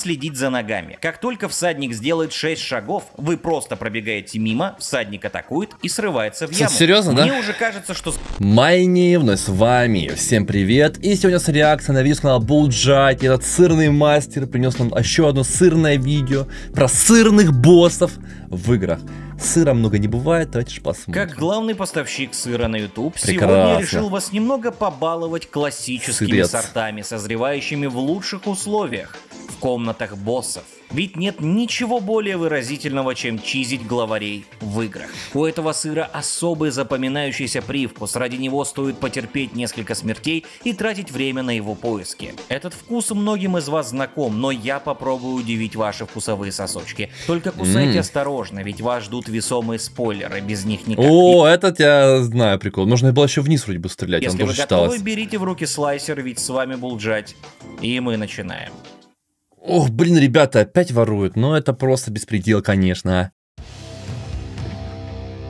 следить за ногами. Как только всадник сделает 6 шагов, вы просто пробегаете мимо, всадник атакует и срывается в яму. Серьезно, Мне да? уже кажется, что Майни вновь с вами. Всем привет. И сегодня с реакция на видео с канала Булджайт. Этот сырный мастер принес нам еще одно сырное видео про сырных боссов в играх. Сыра много не бывает, давайте же посмотрим. Как главный поставщик сыра на YouTube, сегодня Прекрасно. я решил вас немного побаловать классическими Сырец. сортами, созревающими в лучших условиях, в комнатах боссов. Ведь нет ничего более выразительного, чем чизить главарей в играх. У этого сыра особый запоминающийся привкус, ради него стоит потерпеть несколько смертей и тратить время на его поиски. Этот вкус многим из вас знаком, но я попробую удивить ваши вкусовые сосочки. Только кусайте М. осторожно, ведь вас ждут весомые спойлеры, без них никак. О, этот я знаю прикол. Нужно было еще вниз вроде бы стрелять, Если он вы тоже готовы, считалось. берите в руки слайсер, ведь с вами Булджать. И мы начинаем. Ох, блин, ребята, опять воруют. Но это просто беспредел, конечно.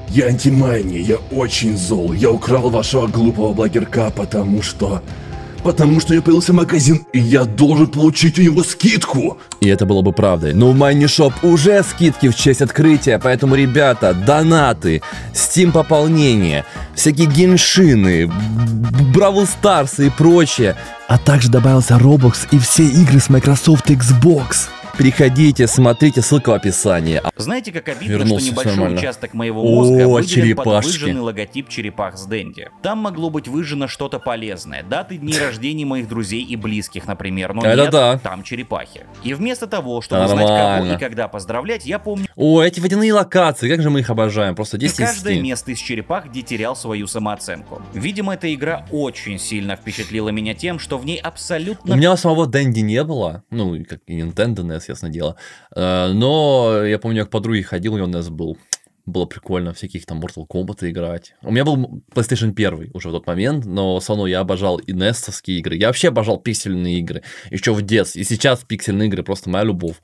Я антимайни, я очень зол. Я украл вашего глупого блогерка, потому что... Потому что у него появился магазин, и я должен получить у него скидку. И это было бы правдой. Но в MineShop уже скидки в честь открытия, поэтому, ребята, донаты, Steam пополнение, всякие геншины, Бравл Старс и прочее. А также добавился Roblox и все игры с Microsoft Xbox. Переходите, смотрите, ссылка в описании. Знаете, как обидно, Вернулся, что небольшой нормально. участок моего О, мозга выделен под выжженный логотип черепах с Дэнди. Там могло быть выжжено что-то полезное. Даты дней рождения моих друзей и близких, например. Но Это нет, да. там черепахи. И вместо того, чтобы знать, кого Нормально. и когда поздравлять, я помню О, эти водяные локации, как же мы их обожаем, просто 10 из каждое 10. место из черепах, где терял свою самооценку. Видимо, эта игра очень сильно впечатлила меня тем, что в ней абсолютно У меня самого Дэнди не было, ну, и как и Nintendo NES, ясно дело. Э, Но я помню, я к подруге ходил, у него NES был. Было прикольно всяких там Mortal Kombat играть. У меня был PlayStation 1 уже в тот момент, но все равно я обожал и nes игры. Я вообще обожал пиксельные игры. Еще в детстве. И сейчас пиксельные игры просто моя любовь.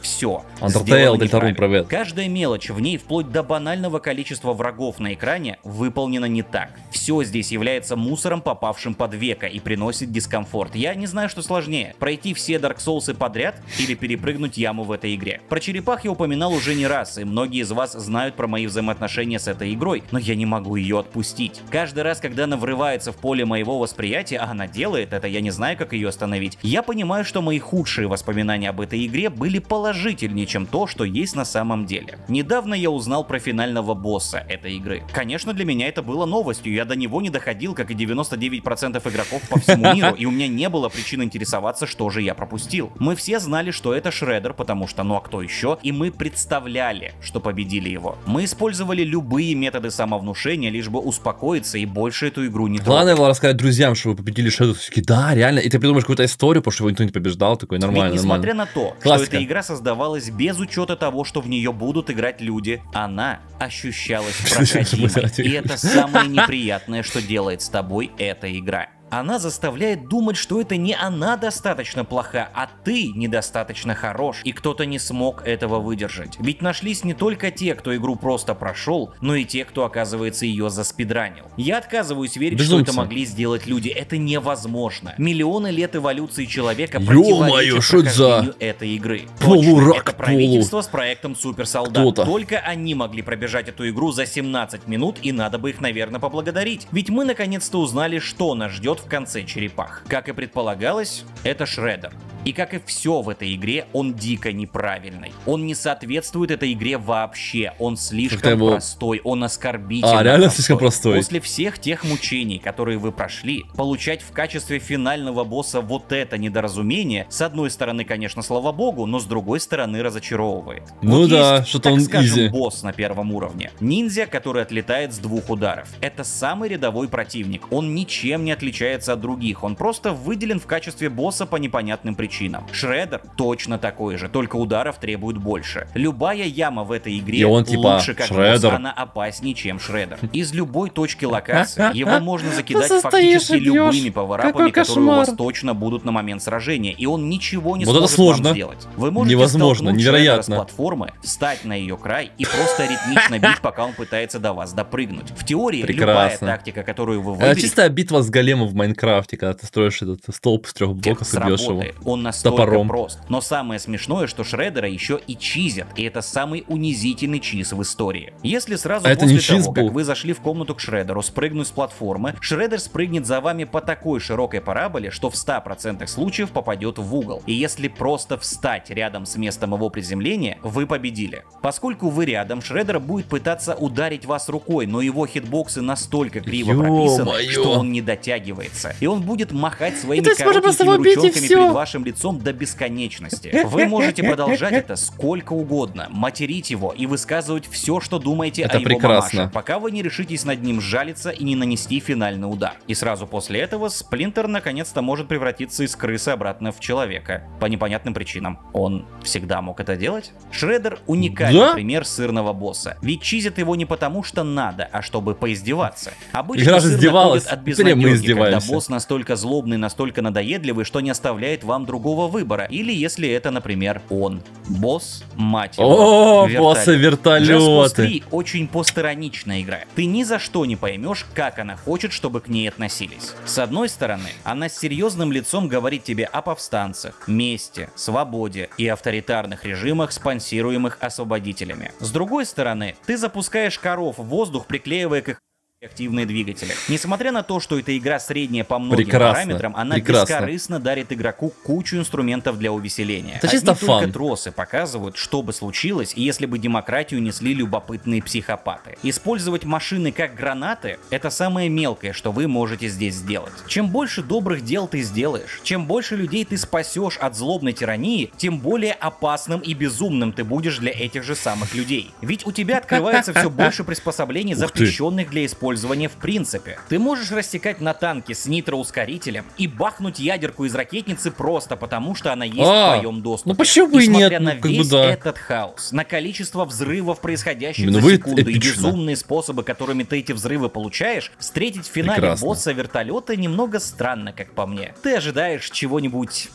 Все. Undertale, Deltarune, привет. Каждая мелочь в ней, вплоть до банального количества врагов на экране, выполнена не так. Все здесь является мусором, попавшим под века и приносит дискомфорт. Я не знаю, что сложнее. Пройти все Dark Souls подряд или перепрыгнуть яму в этой игре. Про черепах я упоминал уже не раз, и многие из вас знают про мои взаимоотношения с этой игрой, но я не могу ее отпустить. Каждый раз, когда она врывается в поле моего восприятия, а она делает это, я не знаю, как ее остановить, я понимаю, что мои худшие воспоминания об этой игре были положительнее, чем то, что есть на самом деле. Недавно я узнал про финального босса этой игры. Конечно, для меня это было новостью, я до него не доходил, как и 99% игроков по всему миру, и у меня не было причин интересоваться, что же я пропустил. Мы все знали, что это Шредер, потому что ну а кто еще, и мы представляли, что победили его. Мы использовали любые методы самовнушения, лишь бы успокоиться и больше эту игру не Главное трогать. было рассказать друзьям, что вы победили такие, да, реально. И ты придумаешь какую-то историю, потому что его никто не побеждал. Такой, нормально, Ведь несмотря нормально. на то, Классика. что эта игра создавалась без учета того, что в нее будут играть люди, она ощущалась проходимой. И это самое неприятное, что делает с тобой эта игра. Она заставляет думать, что это не она достаточно плоха, а ты недостаточно хорош, и кто-то не смог этого выдержать. Ведь нашлись не только те, кто игру просто прошел, но и те, кто, оказывается, ее заспидранил. Я отказываюсь верить, что Безумцы. это могли сделать люди. Это невозможно. Миллионы лет эволюции человека противоречат что это за прохождению этой игры. полурак, Точно, это правительство с проектом Суперсолдат. Кто-то. Только они могли пробежать эту игру за 17 минут, и надо бы их, наверное, поблагодарить. Ведь мы наконец-то узнали, что нас ждет в конце черепах. Как и предполагалось, это Шредер. И как и все в этой игре, он дико неправильный. Он не соответствует этой игре вообще. Он слишком его- простой, он оскорбительный. А, реально слишком простой. После всех тех мучений, которые вы прошли, получать в качестве финального босса вот это недоразумение, с одной стороны, конечно, слава богу, но с другой стороны разочаровывает. Ну Вот да, есть, что-то так он скажем, изи. босс на первом уровне. Ниндзя, который отлетает с двух ударов. Это самый рядовой противник. Он ничем не отличается от других. Он просто выделен в качестве босса по непонятным причинам. Шредер точно такой же, только ударов требует больше. Любая яма в этой игре И он типа лучше как Шредер. она опаснее, чем Шредер. Из любой точки локации его можно закидать фактически любыми поворапами, Какой которые у вас точно будут на момент сражения, и он ничего не Вот это сможет сложно. вам сделать. Вы можете Невозможно, невероятно. С платформы, встать на ее край и просто ритмично бить, пока он пытается до вас допрыгнуть. В теории любая Прекрасно. тактика, которую вы Это выберете, чистая битва с големом в Майнкрафте, когда ты строишь этот столб с трех блоков и бьешь его. Он настолько Топором. прост. Но самое смешное, что Шреддера еще и чизят, и это самый унизительный чиз в истории. Если сразу А после того, был? как вы зашли в комнату к Шреддеру, спрыгнуть с платформы, Шреддер спрыгнет за вами по такой широкой параболе, что в 100% случаев попадет в угол. И если просто встать рядом с местом его приземления, вы победили. Поскольку вы рядом, Шреддер будет пытаться ударить вас рукой, но его хитбоксы настолько криво прописаны, что он не дотягивается. И он будет махать своими то есть можно просто коротенькими его бить и ручонками перед вашим лицом до бесконечности. Вы можете продолжать это сколько угодно, материть его и высказывать все, что думаете Это о его прекрасно. мамаше, пока вы не решитесь над ним сжалиться и не нанести финальный удар. И сразу после этого Сплинтер наконец-то может превратиться из крысы обратно в человека. По непонятным причинам. Он всегда мог это делать? Шреддер уникальный Да? пример сырного босса. Ведь чизят его не потому, что надо, а чтобы поиздеваться. Обычно Игра сыр издевалась. от безнадёги, когда босс настолько злобный, настолько надоедливый, что не оставляет вам другого выбора. Или если это, например, он. Босс, мать его, О, вертолет. Just Cause 3 вертолеты. очень постироничная игра. Ты ни за что не поймешь, как она хочет, чтобы к ней относились. С одной стороны, она с серьезным лицом говорит тебе о повстанцах, мести, свободе и авторитарных режимах, спонсируемых освободителями. С другой стороны, ты запускаешь коров в воздух, приклеивая к их активные двигатели. Несмотря на то, что эта игра средняя по многим Прекрасно, параметрам, она прекрасно. бескорыстно дарит игроку кучу инструментов для увеселения. Это Одни чисто только фан. тросы показывают, что бы случилось, если бы демократию несли любопытные психопаты. Использовать машины как гранаты — это самое мелкое, что вы можете здесь сделать. Чем больше добрых дел ты сделаешь, чем больше людей ты спасешь от злобной тирании, тем более опасным и безумным ты будешь для этих же самых людей. Ведь у тебя открывается все больше приспособлений, запрещенных для использования в принципе. Ты можешь рассекать на танке с нитроускорителем и бахнуть ядерку из ракетницы просто потому, что она есть А, в твоем доступе. ну почему бы и Несмотря нет, на ну, как бы весь да. этот хаос, на количество взрывов, происходящих Ну, за секунду, и безумные способы, которыми ты эти взрывы получаешь, встретить в финале Прекрасно. босса вертолета немного странно, как по мне. Ты ожидаешь чего-нибудь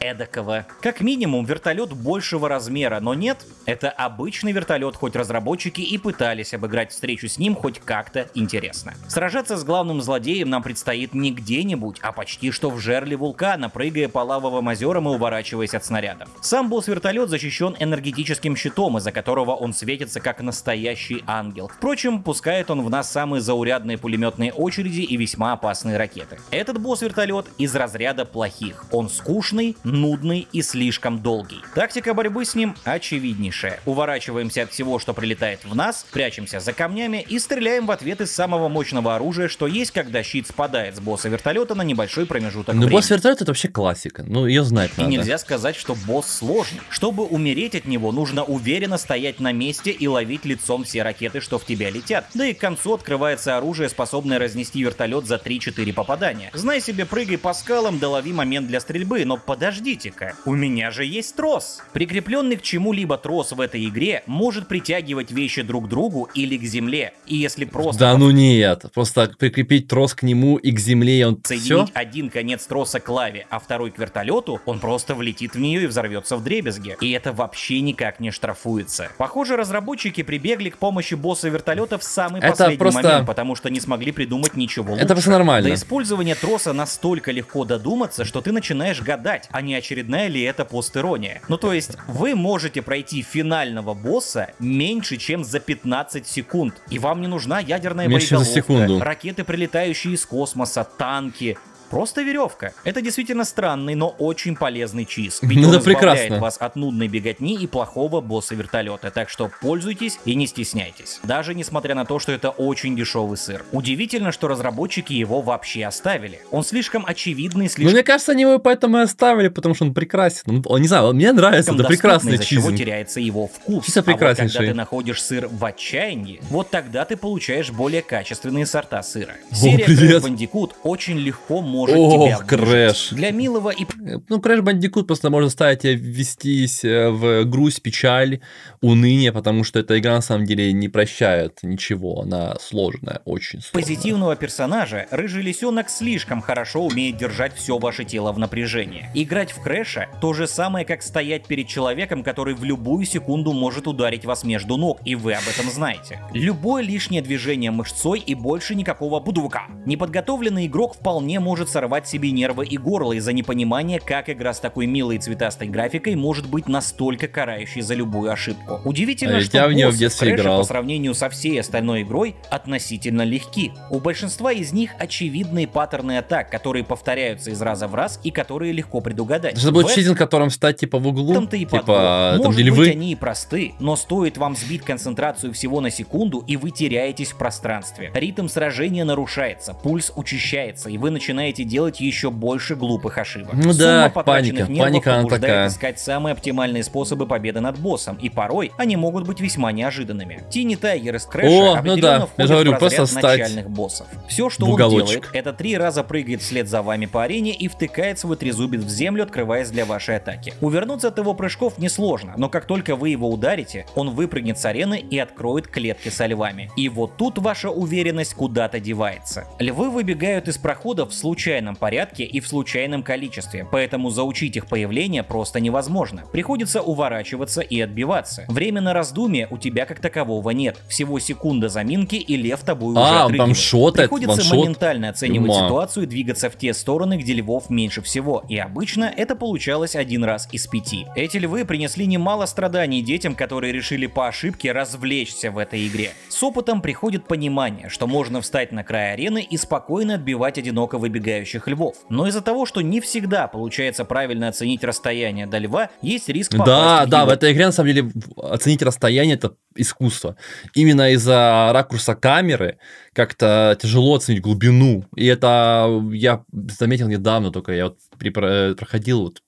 эдакого. Как минимум, вертолет большего размера, но нет, это обычный вертолет, хоть разработчики и пытались обыграть встречу с ним хоть как-то интересно. Сражаться с главным злодеем нам предстоит не где-нибудь, а почти что в жерле вулкана, прыгая по лавовым озерам и уворачиваясь от снарядов. Сам босс-вертолет защищен энергетическим щитом, из-за которого он светится как настоящий ангел. Впрочем, пускает он в нас самые заурядные пулеметные очереди и весьма опасные ракеты. Этот босс-вертолет из разряда плохих. Он скучный, нудный и слишком долгий. Тактика борьбы с ним очевиднейшая. Уворачиваемся от всего, что прилетает в нас, прячемся за камнями и стреляем в ответ из самого мощного оружия, что есть, когда щит спадает с босса вертолета на небольшой промежуток Ну, босс вертолет это вообще классика. Ну, ее знать И надо. нельзя сказать, что босс сложный. Чтобы умереть от него, нужно уверенно стоять на месте и ловить лицом все ракеты, что в тебя летят. Да и к концу открывается оружие, способное разнести вертолет за 3-4 попадания. Знай себе, прыгай по скалам, да лови момент для стрельбы, но подождите-ка, у меня же есть трос. Прикрепленный к чему-либо трос в этой игре может притягивать вещи друг к другу или к земле. И если просто Да ну нет, просто прикрепить трос к нему и к земле, и он все. соединить один конец троса к лаве, а второй к вертолету, он просто влетит в нее и взорвется в дребезге. И это вообще никак не штрафуется. Похоже, разработчики прибегли к помощи босса вертолета в самый Это последний просто- момент, потому что не смогли придумать ничего лучше. Это просто нормально. До использования троса настолько легко додуматься, что ты начинаешь гадать, а не очередная ли это постерония. Ну то есть, вы можете пройти финального босса меньше, чем за 15 секунд. И вам не нужна ядерная Меньше, боеголовка, ракеты, прилетающие из космоса, танки. Просто веревка. Это действительно странный, но очень полезный чиз. Ведь Ну он да прекрасно. вас от нудной беготни и плохого босса вертолета. Так что пользуйтесь и не стесняйтесь. Даже несмотря на то, что это очень дешевый сыр. Удивительно, что разработчики его вообще оставили. Он слишком очевидный, Ну, слишком мне кажется, они его поэтому и оставили, потому что он прекрасен. Ну, он, не знаю, мне нравится, это прекрасный из-за чего теряется его вкус. Чисто А вот когда ты находишь сыр в отчаянии, вот тогда ты получаешь более качественные сорта сыра. Серия привет. Crash Bandicoot очень легко может Ох, тебя выжить. Crash. Для милого и Ну, Crash Bandicoot просто может заставить тебя ввестись э, в грусть, печаль, уныние, потому что эта игра на самом деле не прощает ничего, она сложная, очень сложная. позитивного персонажа рыжий лисенок слишком хорошо умеет держать все ваше тело в напряжении. Играть в Крэша то же самое, как стоять перед человеком, который в любую секунду может ударить вас между ног, и вы об этом знаете. Любое лишнее движение мышцой и больше никакого будука. Неподготовленный игрок вполне может сорвать себе нервы и горло из-за непонимания, как игра с такой милой и цветастой графикой может быть настолько карающей за любую ошибку. Удивительно, А что я в в детстве играл. по сравнению со всей остальной игрой относительно легки. У большинства из них очевидные паттерны атак, которые повторяются из раза в раз и которые легко предугадать. Это будет В читинг, которым стать типа в углу, этом-то и типа там Может где быть, львы. они и просты, но стоит вам сбить концентрацию всего на секунду, и вы теряетесь в пространстве. Ритм сражения нарушается, пульс учащается, и вы начинаете делать еще больше глупых ошибок. Ну да, паника, паника она такая. искать самые оптимальные способы победы над боссом, и порой они могут быть весьма неожиданными. Тини Тайгер из Крэша О, ну да, я говорю, просто стать начальных боссов. Все, что он делает, это три раза прыгает вслед за вами по арене и втыкает свой трезубец в землю, открываясь для вашей атаки. Увернуться от его прыжков несложно, но как только вы его ударите, он выпрыгнет с арены и откроет клетки со львами. И вот тут ваша уверенность куда-то девается. Львы выбегают из проходов в случайном порядке и в случайном количестве, поэтому заучить их появление просто невозможно. Приходится уворачиваться и отбиваться. Время на раздумье у тебя как такового нет. Всего секунда заминки и лев тобой уже А, он там отрыгивает. шотает, Приходится ваншот. моментально оценивать Ума. ситуацию и двигаться в те стороны, где львов меньше всего. И обычно это получалось один раз из пяти. Эти львы принесли немало страданий детям, которые решили по ошибке развлечься в этой игре. С опытом приходит понимание, что можно встать на край арены и спокойно отбивать одиноко выбегающих львов. Но из-за того, что не всегда получается правильно оценить расстояние до льва, есть риск попасть Да, в да, его в этой игре на самом деле оценить расстояние это искусство. Именно из-за ракурса камеры как-то тяжело оценить глубину. И это я заметил недавно только, я вот при- про- проходил вот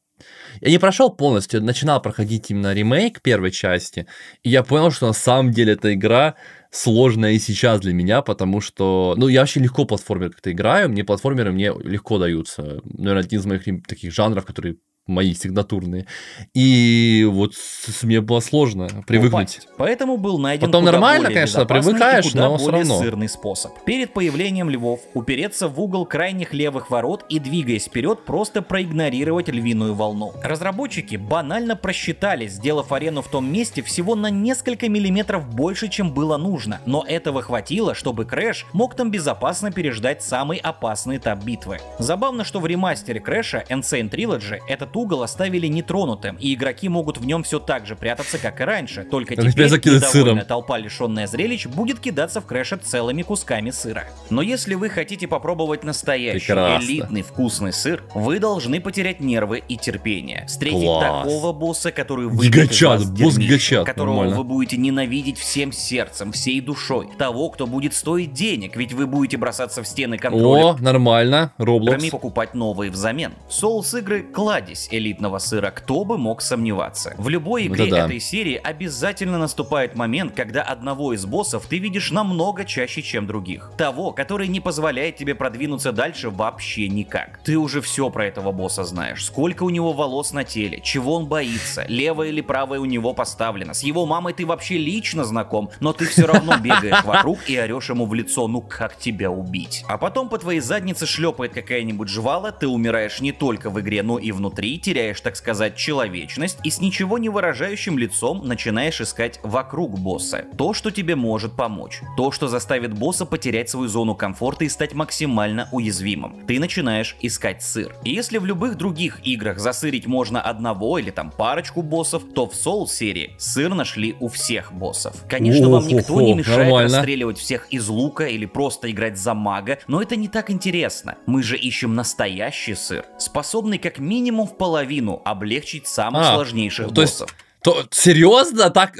я не прошел полностью, начинал проходить именно ремейк первой части, и я понял, что на самом деле эта игра сложная и сейчас для меня, потому что, ну, я вообще легко платформер как-то играю, мне платформеры мне легко даются. Наверное, один из моих таких жанров, которые мои сигнатурные. И вот с- мне было сложно привыкнуть. упасть. Поэтому был найден Потом куда нормально, более конечно, привыкаешь, куда но более равно. сырный способ. Перед появлением львов упереться в угол крайних левых ворот и двигаясь вперед просто проигнорировать львиную волну. Разработчики банально просчитались, сделав арену в том месте всего на несколько миллиметров больше, чем было нужно. Но этого хватило, чтобы Крэш мог там безопасно переждать самый опасный этап битвы. Забавно, что в ремастере Крэша N. Sane Trilogy этот угол оставили нетронутым, и игроки могут в нем все так же прятаться, как и раньше, только опять теперь недовольная сыром. толпа, лишенная зрелищ, будет кидаться в Крэша целыми кусками сыра. Но если вы хотите попробовать настоящий, Прекрасно. элитный, вкусный сыр, вы должны потерять нервы и терпение. Встретить Класс. такого босса, который из Гигачат, босс Гигачат, которого нормально. вы будете ненавидеть всем сердцем, всей душой. Того, кто будет стоить денег, ведь вы будете бросаться в стены контроля О, нормально, играми покупать новые взамен. Souls игры кладезь элитного сыра, кто бы мог сомневаться. В любой Это игре да. этой серии обязательно наступает момент, когда одного из боссов ты видишь намного чаще, чем других. Того, который не позволяет тебе продвинуться дальше вообще никак. Ты уже все про этого босса знаешь. Сколько у него волос на теле, чего он боится, левое или правое у него поставлено. С его мамой ты вообще лично знаком, но ты все равно бегаешь вокруг и орешь ему в лицо, ну как тебя убить. А потом по твоей заднице шлепает какая-нибудь жвала, ты умираешь не только в игре, но и внутри, теряешь, так сказать, человечность и с ничего не выражающим лицом начинаешь искать вокруг босса. То, что тебе может помочь. То, что заставит босса потерять свою зону комфорта и стать максимально уязвимым. Ты начинаешь искать сыр. И если в любых других играх засырить можно одного или там парочку боссов, то в Soul серии сыр нашли у всех боссов. Конечно, вам никто не мешает нормально. расстреливать всех из лука или просто играть за мага, но это не так интересно. Мы же ищем настоящий сыр, способный как минимум в половину облегчить самых А, сложнейших то есть- боссов. То, серьезно? Так?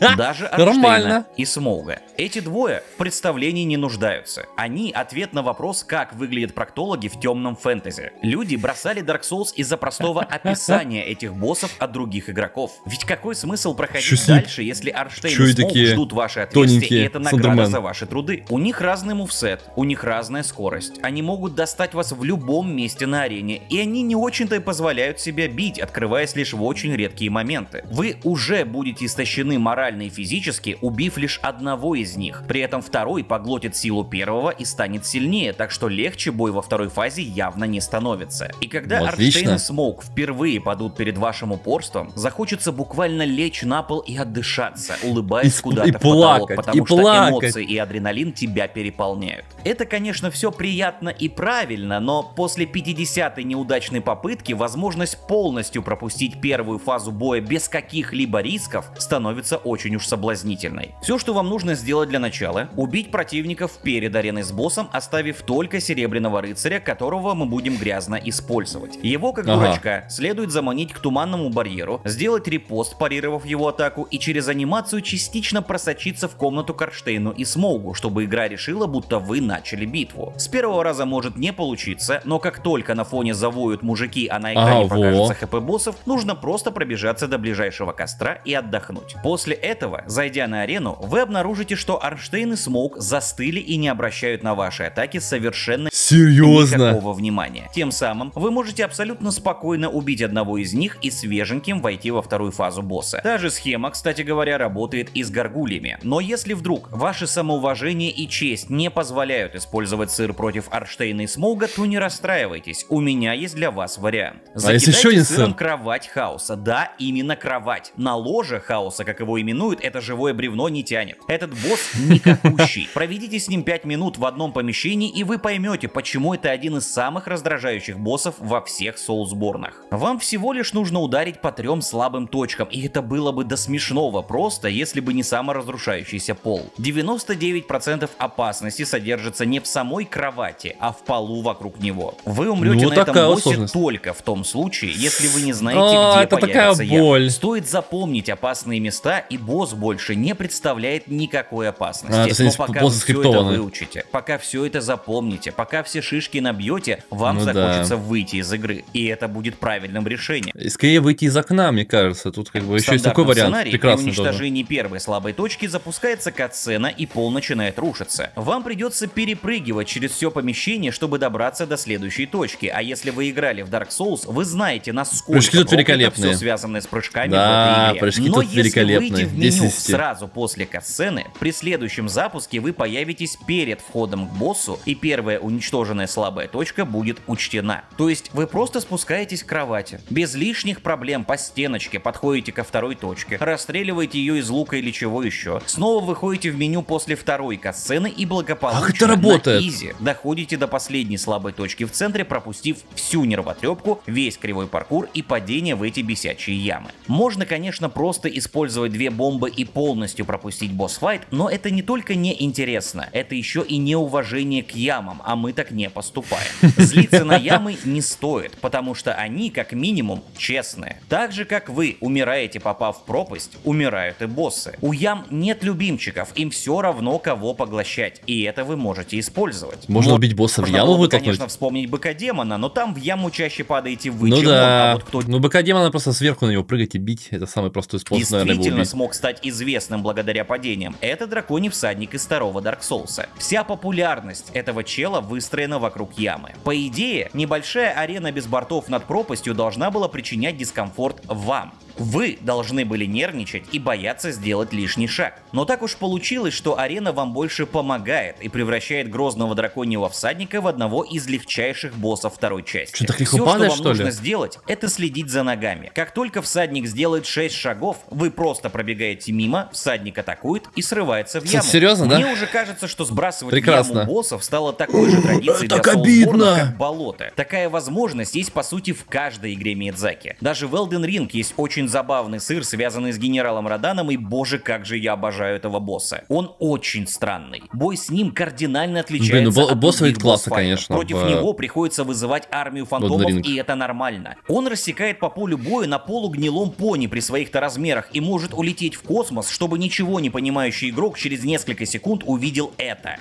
Даже Нормально. Арштейна и Смолга. Эти двое в представлении не нуждаются. Они ответ на вопрос, как выглядят проктологи в темном фэнтези. Люди бросали Dark Souls из-за простого описания этих боссов от других игроков. Ведь какой смысл проходить Чё дальше, если Арштейн Чё и Смолг ждут ваши ответствия, и это награда Слендермен? за ваши труды? У них разный мувсет, у них разная скорость. Они могут достать вас в любом месте на арене, и они не очень-то и позволяют себя бить, открываясь лишь в очень редкие моменты. В вы уже будете истощены морально и физически, убив лишь одного из них. При этом второй поглотит силу первого и станет сильнее, так что легче бой во второй фазе явно не становится. И когда Ну, Арштейн отлично. и Смоук впервые падут перед вашим упорством, захочется буквально лечь на пол и отдышаться, улыбаясь куда-то в потолок, потому что плакать. эмоции и адреналин тебя переполняют. Это, конечно, все приятно и правильно, но после 50-й неудачной попытки возможность полностью пропустить первую фазу боя без каких-либо рисков становится очень уж соблазнительной. Все, что вам нужно сделать для начала, убить противников перед ареной с боссом, оставив только Серебряного Рыцаря, которого мы будем грязно использовать. Его, как Ага. дурачка, следует заманить к туманному барьеру, сделать репост, парировав его атаку, и через анимацию частично просочиться в комнату Карштейну и Смоугу, чтобы игра решила, будто вы начали битву. С первого раза может не получиться, но как только на фоне завоют мужики, а на экране во. покажется хп боссов, нужно просто пробежаться до ближайшего костра и отдохнуть. После этого, зайдя на арену, вы обнаружите, что Арнштейн и Смоук застыли и не обращают на ваши атаки совершенно Серьезно? никакого внимания. Тем самым вы можете абсолютно спокойно убить одного из них и свеженьким войти во вторую фазу босса. Та же схема, кстати говоря, работает и с горгульями. Но если вдруг ваше самоуважение и честь не позволяют использовать сыр против Арштейна и Смолга, то не расстраивайтесь, у меня есть для вас вариант. А если еще один сыром сыр? кровать хаоса. Да, именно кровать. На ложе хаоса, как его именуют, это живое бревно не тянет. Этот босс никакущий. Проведите с ним 5 минут в одном помещении, и вы поймете, почему это один из самых раздражающих боссов во всех соусборнах. Вам всего лишь нужно ударить по трем слабым точкам, и это было бы до смешного просто, если бы не саморазрушающийся пол. 99% опасности содержится не в самой кровати, а в полу вокруг него. Вы умрете Ну, на этом такая боссе сложность. только в том случае, если вы не знаете, А, где это такая появится яд. боль. Стоит запомнить опасные места, и босс больше не представляет никакой опасности. А, Но пока все это выучите, пока все это запомните, пока все шишки набьете, вам Ну да. захочется выйти из игры. И это будет правильным решением. И Скорее выйти из окна, мне кажется. Тут как бы еще есть такой вариант. сценарии Прекрасный при тоже. уничтожении первой слабой точки запускается катсцена и пол начинает рушиться. Вам придется перепрыгивать через все помещение, чтобы добраться до следующей точки. А если вы играли в Dark Souls, вы знаете, насколько Прыжки тут великолепные. все связанное с прыжками Да, в этой игре. прыжки Но тут если выйти в 10 меню из 10. сразу после катсцены, при следующем запуске вы появитесь перед входом к боссу, и первая уничтоженная слабая точка будет учтена. То есть вы просто спускаетесь к кровати, без лишних проблем по стеночке подходите ко второй точке, расстреливаете ее из лука или чего еще, снова выходите в меню после второй катсцены и благополучно Как это работает? на изи доходите до последней слабой точки в центре, пропустив всю нервотрепку, весь кривой паркур и падение в эти бесячие ямы. Можно, конечно, просто использовать две бомбы и полностью пропустить босс-файт, но это не только неинтересно, это еще и неуважение к ямам, а мы так не поступаем. Злиться на ямы не стоит, потому что они, как минимум, честные. Так же, как вы умираете, попав в пропасть, умирают и боссы. У ям нет любимчиков, им все равно кого поглощать, и это вы можете использовать. Можно Мо- убить босса в можно яму вытолкнуть? конечно, вспомнить быка демона, но там в яму чаще падаете вы, Ну чем он, а вот кто Ну БК демона просто сверху на него прыгать и бить. Это самый простой способ, наверное, действительно убить. смог стать известным благодаря падениям, это драконий всадник из второго Dark Souls. Вся популярность этого чела выстроена вокруг ямы. По идее, небольшая арена без бортов над пропастью должна была причинять дискомфорт вам. Вы должны были нервничать и бояться сделать лишний шаг. Но так уж получилось, что арена вам больше помогает и превращает грозного драконьего всадника в одного из легчайших боссов второй части. Что, так легко Всё, падаешь, что вам что нужно сделать, это следить за ногами. Как только всадник сделает 6 шагов, вы просто пробегаете мимо, всадник атакует и срывается в яму. серьезно, да? Мне уже кажется, что сбрасывать Прекрасно. в яму боссов стало такой же традицией для обидно. как болото. Такая возможность есть по сути в каждой игре Миядзаки. Даже в Elden Ring есть очень забавный сыр, связанный с генералом Раданом, и боже, как же я обожаю этого босса. Он очень странный. Бой с ним кардинально отличается Блин, ну, бо- от босс ведь босс-файтов. конечно, Против в- него приходится вызывать армию фантомов, Elden Ring. и это нормально. Он рассекает по полю боя на полугнилом пони при своих-то размерах и может улететь в космос, чтобы ничего не понимающий игрок через несколько секунд увидел это.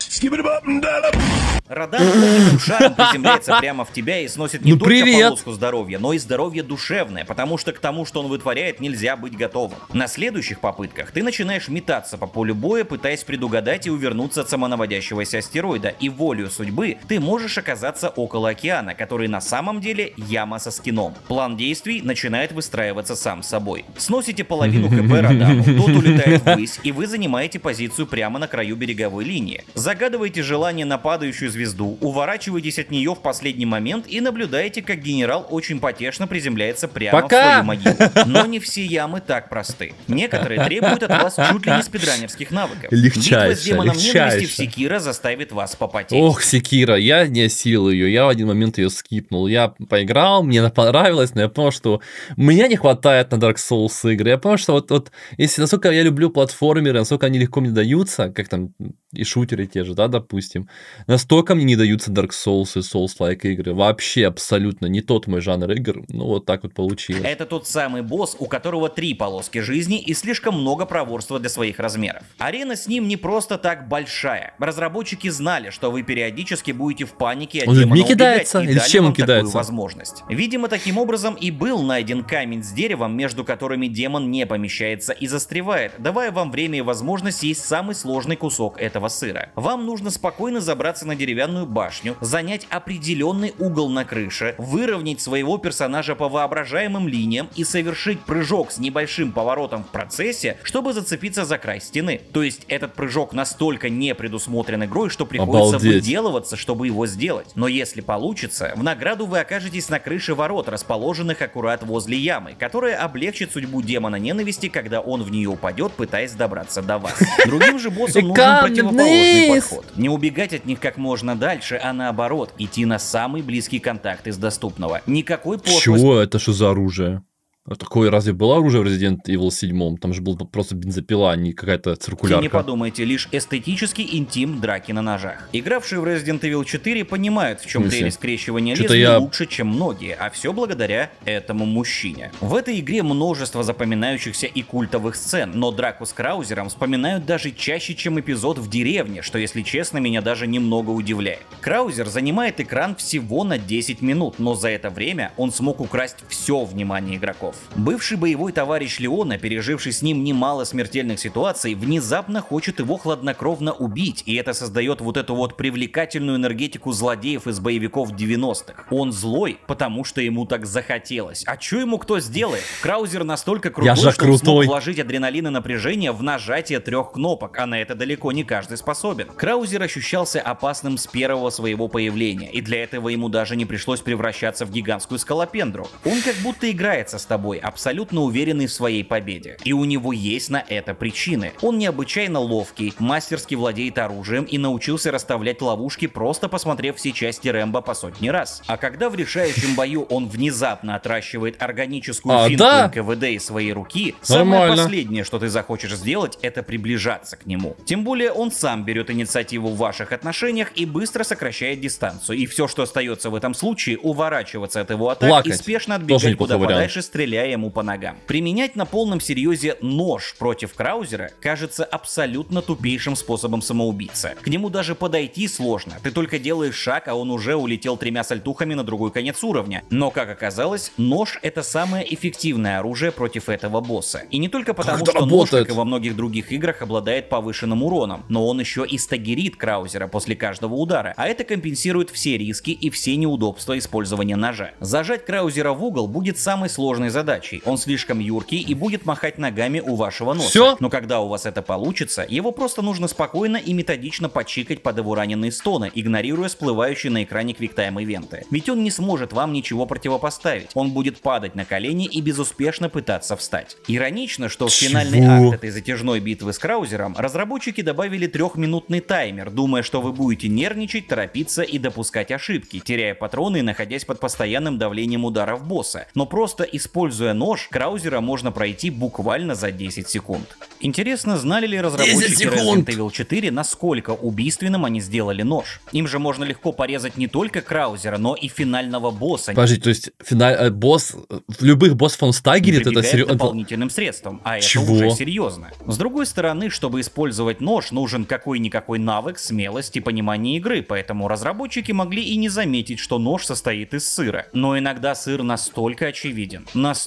Радан шаром приземляется прямо в тебя и сносит не Ну, только привет! полоску здоровья, но и здоровье душевное, потому что к тому, что он вытворяет говоря, нельзя быть готовым. На следующих попытках ты начинаешь метаться по полю боя, пытаясь предугадать и увернуться от самонаводящегося астероида, и волю судьбы ты можешь оказаться около океана, который на самом деле яма со скином. План действий начинает выстраиваться сам собой. Сносите половину КП радару, тот улетает ввысь, и вы занимаете позицию прямо на краю береговой линии. Загадываете желание на падающую звезду, уворачиваетесь от нее в последний момент и наблюдаете, как генерал очень потешно приземляется прямо Пока! в свою могилу. Но не все ямы так просты. Некоторые требуют от вас чуть ли не спидранерских навыков. Легчайше, Битва с демоном ненависти в легчайше. Секира заставит вас попотеть. Ох, Секира, я не осилил ее, я в один момент ее скипнул. Я поиграл, мне она понравилась, но я понял, что меня не хватает на Dark Souls игры. Я понял, что вот, вот если насколько я люблю платформеры, насколько они легко мне даются, как там и шутеры те же, да, допустим, настолько мне не даются Dark Souls и Souls-like игры. Вообще абсолютно не тот мой жанр игр. Ну, вот так вот получилось. Это тот самый босс, у которого три полоски жизни и слишком много проворства для своих размеров. Арена с ним не просто так большая. Разработчики знали, что вы периодически будете в панике от Он демона убегать, кидается? и Или чем он вам такую кидается? возможность. Видимо, таким образом и был найден камень с деревом, между которыми демон не помещается и застревает, давая вам время и возможность съесть самый сложный кусок этого сыра. Вам нужно спокойно забраться на деревянную башню, занять определенный угол на крыше, выровнять своего персонажа по воображаемым линиям и совершить прыжок с небольшим поворотом в процессе, чтобы зацепиться за край стены. То есть этот прыжок настолько не предусмотрен игрой, что приходится Обалдеть. выделываться, чтобы его сделать. Но если получится, в награду вы окажетесь на крыше ворот, расположенных аккурат возле ямы, которая облегчит судьбу демона ненависти, когда он в нее упадет, пытаясь добраться до вас. Другим же боссам нужен Камни противоположный подход. Не убегать от них как можно дальше, а наоборот, идти на самый близкий контакт из доступного. Никакой пошлости Чего? Это что за оружие? А Такое разве было оружие в Resident Evil 7? Там же был просто бензопила, а не какая-то не циркулярка. подумайте, лишь эстетический интим драки на ножах. Игравшие в Resident Evil 4 понимают, в чем прелесть скрещивания лезвий я- лучше, чем многие, а все благодаря этому мужчине. В этой игре множество запоминающихся и культовых сцен, но драку с Краузером вспоминают даже чаще, чем эпизод в деревне, что, если честно, меня даже немного удивляет. Краузер занимает экран всего на 10 минут, но за это время он смог украсть все внимание игроков. Бывший боевой товарищ Леона, переживший с ним немало смертельных ситуаций, внезапно хочет его хладнокровно убить, и это создает вот эту вот привлекательную энергетику злодеев из боевиков 90-х. Он злой, потому что ему так захотелось. А что ему кто сделает? Краузер настолько крутой, Я же что он смог крутой. вложить адреналин и напряжение в нажатие трех кнопок, а на это далеко не каждый способен. Краузер ощущался опасным с первого своего появления, и для этого ему даже не пришлось превращаться в гигантскую скалопендру. Он как будто играется с тобой, абсолютно уверенный в своей победе. И у него есть на это причины. Он необычайно ловкий, мастерски владеет оружием и научился расставлять ловушки, просто посмотрев все части Рэмбо по сотни раз. А когда в решающем бою он внезапно отращивает органическую А, финку да? НКВД из своей руки, самое Нормально. последнее, что ты захочешь сделать, это приближаться к нему. Тем более он сам берет инициативу в ваших отношениях и быстро сокращает дистанцию. И все, что остается в этом случае, уворачиваться от его атак и Плакать. спешно Тоже отбегать куда подальше, стреляя ему по ногам. Применять на полном серьезе нож против Краузера кажется абсолютно тупейшим способом самоубийца. К нему даже подойти сложно. Ты только делаешь шаг, а он уже улетел тремя сальтухами на другой конец уровня. Но, как оказалось, нож это самое эффективное оружие против этого босса. И не только потому, это что нож, работает? как и во многих других играх, обладает повышенным уроном, но он еще и стагерит Краузера после каждого удара, а это компенсирует все риски и все неудобства использования ножа. Зажать Краузера в угол будет самой сложной задачей. Он слишком юркий и будет махать ногами у вашего носа. Всё? Но когда у вас это получится, его просто нужно спокойно и методично почикать под его раненые стоны, игнорируя всплывающие на экране квиктайм ивенты. Ведь он не сможет вам ничего противопоставить. Он будет падать на колени и безуспешно пытаться встать. Иронично, что в финальный акт этой затяжной битвы с Краузером разработчики добавили трехминутный таймер, думая, что вы будете нервничать, торопиться и допускать ошибки, теряя патроны и находясь под постоянным давлением ударов босса. Но просто используя нож, Краузера можно пройти буквально за 10 секунд. Интересно, знали ли разработчики Resident Evil 4, насколько убийственным они сделали нож? Им же можно легко порезать не только Краузера, но и финального босса. Подожди, то есть финаль... э, босс... В любых боссов он стагерит, это серьезно? дополнительным средствам, а Чего? это уже серьезно. С другой стороны, чтобы использовать нож, нужен какой-никакой навык, смелость и понимание игры, поэтому разработчики могли и не заметить, что нож состоит из сыра. Но иногда сыр настолько очевиден, настолько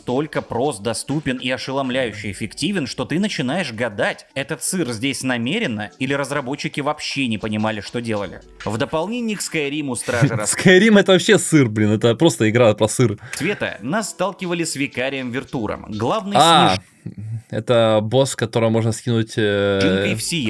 прост, доступен и ошеломляюще эффективен, что ты начинаешь гадать, этот сыр здесь намеренно или разработчики вообще не понимали, что делали. В дополнение к Skyrim Стражи Skyrim это вообще сыр, блин, это просто игра про сыр. Расцвета нас сталкивали с Викарием Вертуром, главный А, снеж... это босс, которого можно скинуть... э,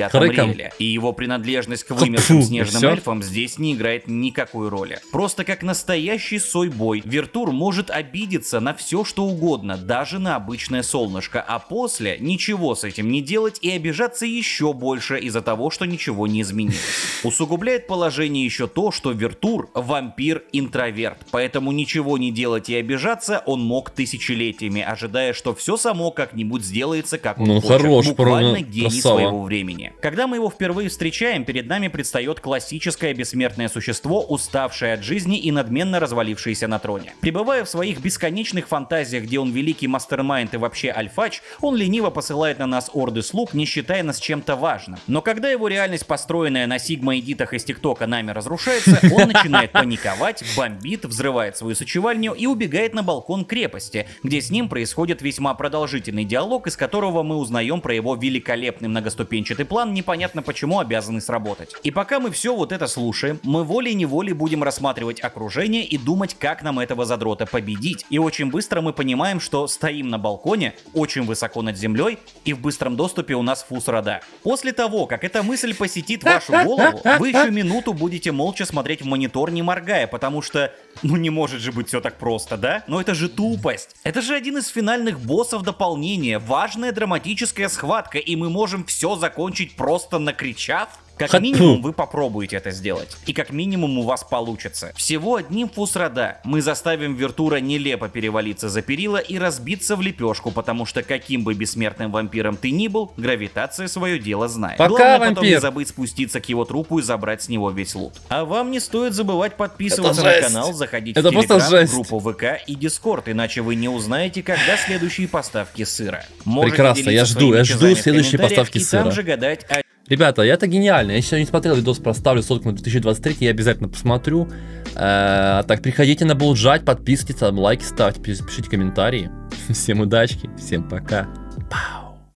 Крыком. Реле, и его принадлежность к вымершим снежным эльфам здесь не играет никакой роли. Просто как настоящий сойбой, Вертур может обидеться на все что угодно, даже на обычное солнышко, а после ничего с этим не делать и обижаться еще больше из-за того, что ничего не изменилось. Усугубляет положение еще то, что Вертур вампир-интроверт, поэтому ничего не делать и обижаться он мог тысячелетиями, ожидая, что все само как-нибудь сделается, как он Ну, хочет. хорош, Буквально гений красава. своего времени. Когда мы его впервые встречаем, перед нами предстает классическое бессмертное существо, уставшее от жизни и надменно развалившееся на троне. Пребывая в своих бесконечных фантазиях, где он великий мастермайнд и вообще альфач, он лениво посылает на нас орды слуг, не считая нас чем-то важным. Но когда его реальность, построенная на сигма-эдитах из ТикТока, нами разрушается, он начинает паниковать, бомбит, взрывает свою сочевальню и убегает на балкон крепости, где с ним происходит весьма продолжительный диалог, из которого мы узнаем про его великолепный многоступенчатый план, непонятно почему обязанный сработать. И пока мы все вот это слушаем, мы волей-неволей будем рассматривать окружение и думать, как нам этого задрота победить. И очень быстро мы понимаем, что стоим на балконе, очень высоко над землей, и в быстром доступе у нас фус рода. После того, как эта мысль посетит вашу голову, вы еще минуту будете молча смотреть в монитор, не моргая, потому что, ну не может же быть все так просто, да? Но это же тупость. Это же один из финальных боссов дополнения, важная драматическая схватка, и мы можем все закончить просто накричав? Как Ха- минимум вы попробуете это сделать. И как минимум у вас получится. Всего одним фусрада мы заставим Вертура нелепо перевалиться за перила и разбиться в лепешку, потому что каким бы бессмертным вампиром ты ни был, гравитация свое дело знает. Пока, Главное потом не вампир. забыть спуститься к его трупу и забрать с него весь лут. А вам не стоит забывать подписываться на канал, заходить Это в Телеграм, группу ВК и Дискорд, иначе вы не узнаете, когда следующие поставки сыра. Можете Прекрасно, я жду, я жду следующие поставки и сыра. там же гадать, а Ребята, это гениально. Я еще не смотрел видос про ставлю сотку на 2023, я обязательно посмотрю. Э, так, приходите на Булджать, подписывайтесь, лайки ставьте, пиш- пишите комментарии. Всем удачки, всем пока. Пау.